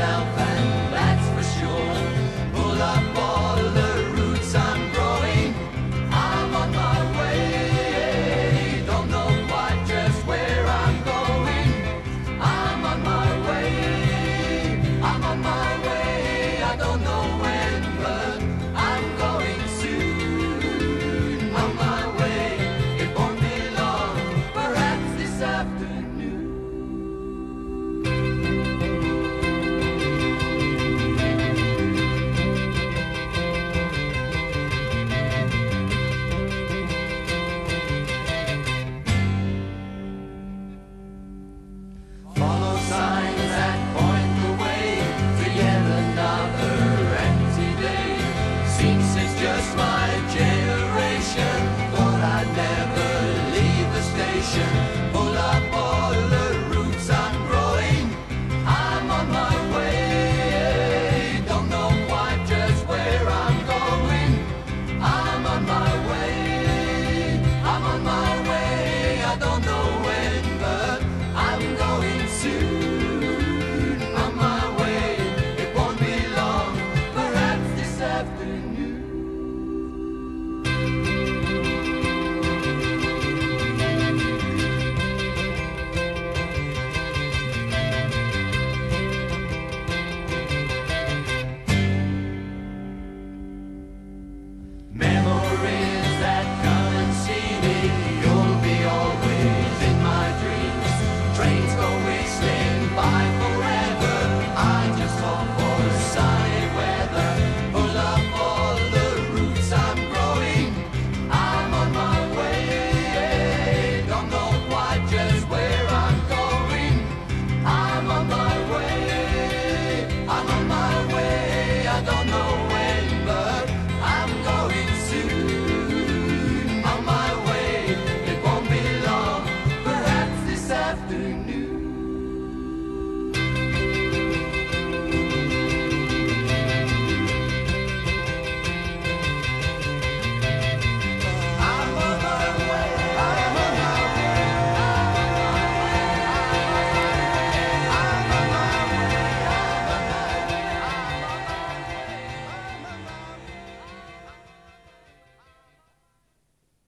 salvation. Mama.